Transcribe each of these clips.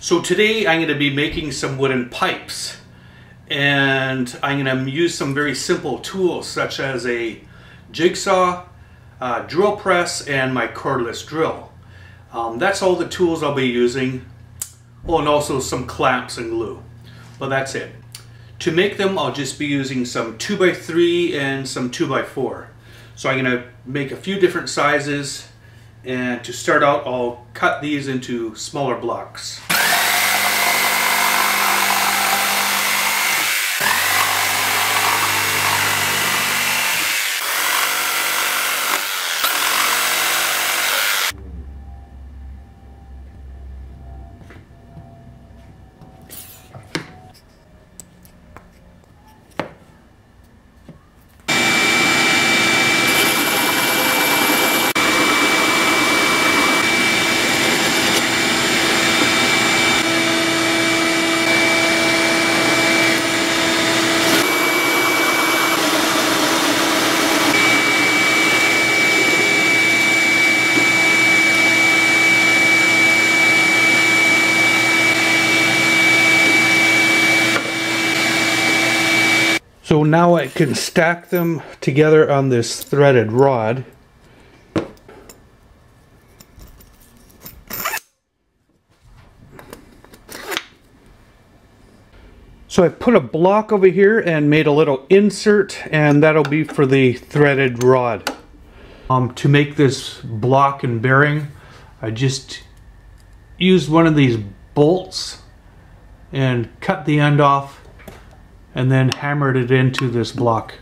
So today I'm going to be making some wooden pipes and I'm going to use some very simple tools such as a jigsaw, uh, drill press, and my cordless drill. Um, that's all the tools I'll be using. Oh, and also some clamps and glue. But that's it. To make them, I'll just be using some 2x3 and some 2x4. So I'm going to make a few different sizes and to start out I'll cut these into smaller blocks. Now I can stack them together on this threaded rod. So I put a block over here and made a little insert and that'll be for the threaded rod. Um, to make this block and bearing, I just used one of these bolts and cut the end off and then hammered it into this block.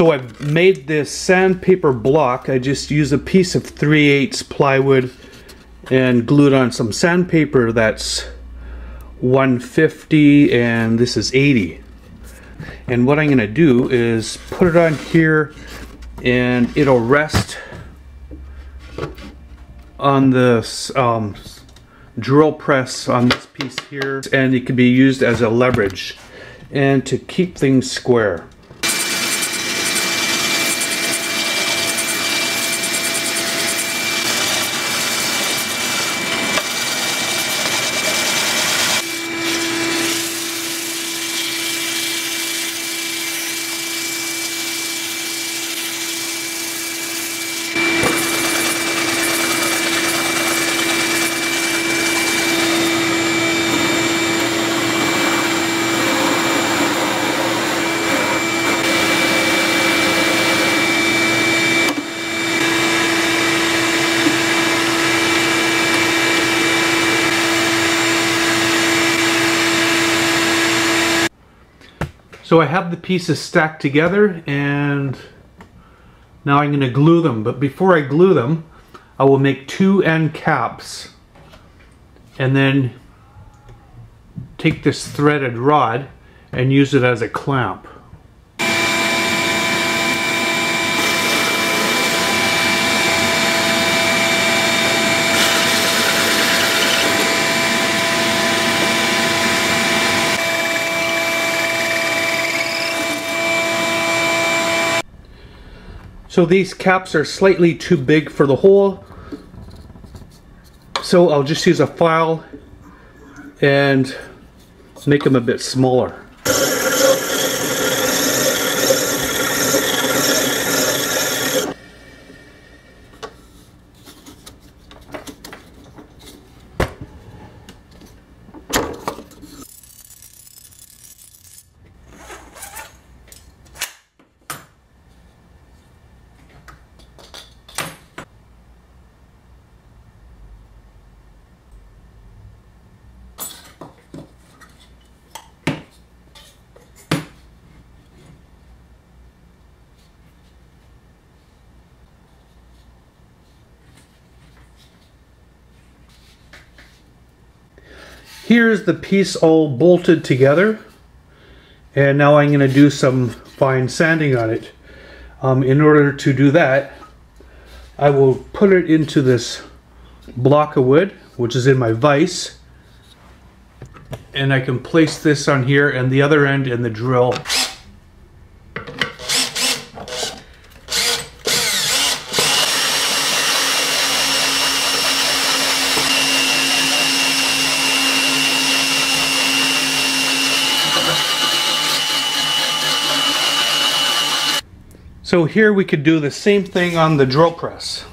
So I've made this sandpaper block. I just use a piece of 3 8 plywood and glued on some sandpaper that's 150 and this is 80. And what I'm going to do is put it on here and it'll rest on the um, drill press on this piece here and it can be used as a leverage and to keep things square. So I have the pieces stacked together and now I'm going to glue them. But before I glue them, I will make two end caps and then take this threaded rod and use it as a clamp. So these caps are slightly too big for the hole. So I'll just use a file and make them a bit smaller. Here's the piece all bolted together. And now I'm going to do some fine sanding on it. Um, in order to do that, I will put it into this block of wood, which is in my vise. And I can place this on here and the other end in the drill. So here we could do the same thing on the drill press.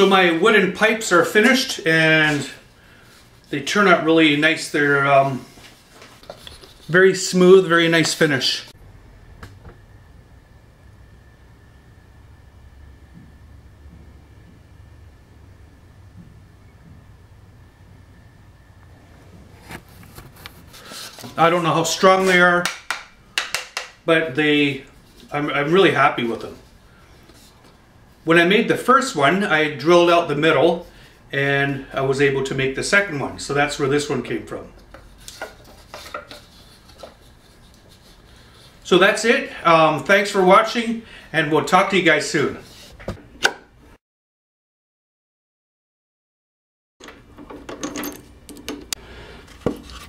So my wooden pipes are finished and they turn out really nice. They're um, very smooth, very nice finish. I don't know how strong they are, but they, I'm, I'm really happy with them. When I made the first one, I drilled out the middle and I was able to make the second one. So that's where this one came from. So that's it. Um, thanks for watching and we'll talk to you guys soon.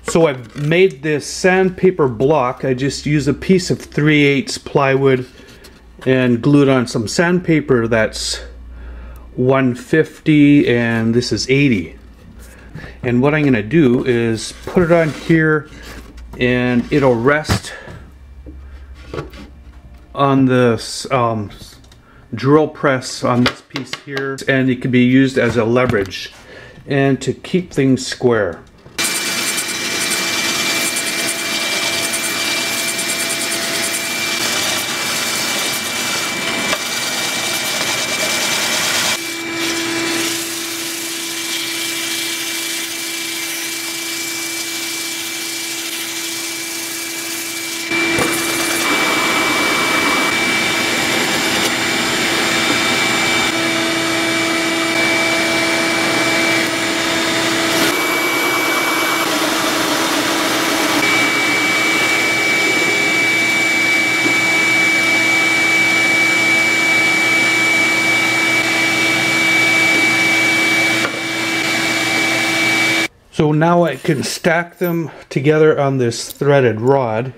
So I've made this sandpaper block. I just used a piece of 3 8 plywood and glued on some sandpaper that's 150 and this is 80 and what I'm gonna do is put it on here and it'll rest on this um, drill press on this piece here and it can be used as a leverage and to keep things square So now I can stack them together on this threaded rod.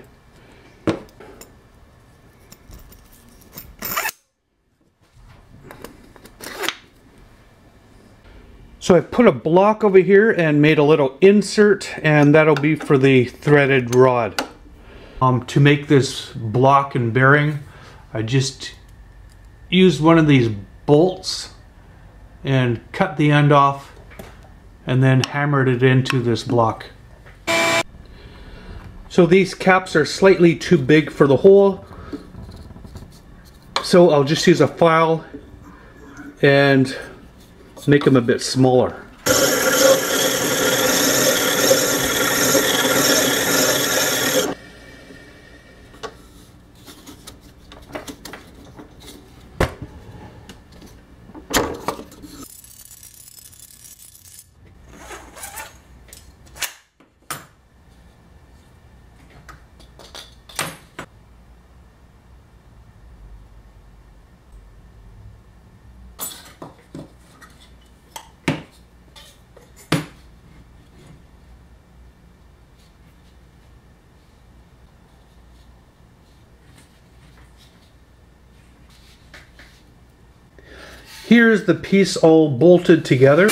So I put a block over here and made a little insert and that'll be for the threaded rod. Um, to make this block and bearing, I just used one of these bolts and cut the end off and then hammered it into this block. So these caps are slightly too big for the hole. So I'll just use a file and make them a bit smaller. Here's the piece all bolted together.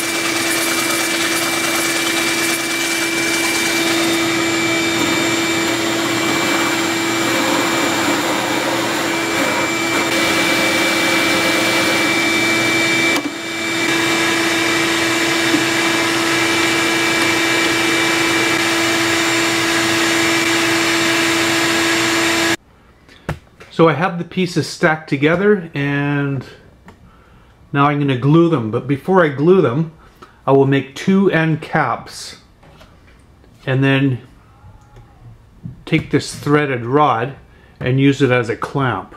So I have the pieces stacked together and now I'm going to glue them, but before I glue them, I will make two end caps and then take this threaded rod and use it as a clamp.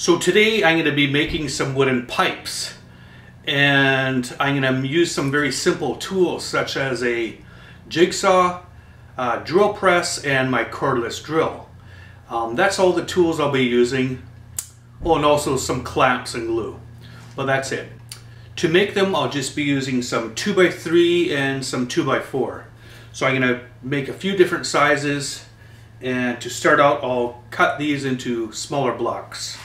So today I'm going to be making some wooden pipes and I'm going to use some very simple tools such as a jigsaw, uh, drill press, and my cordless drill. Um, that's all the tools I'll be using. Oh, and also some clamps and glue. But that's it. To make them, I'll just be using some 2x3 and some 2x4. So I'm going to make a few different sizes and to start out I'll cut these into smaller blocks.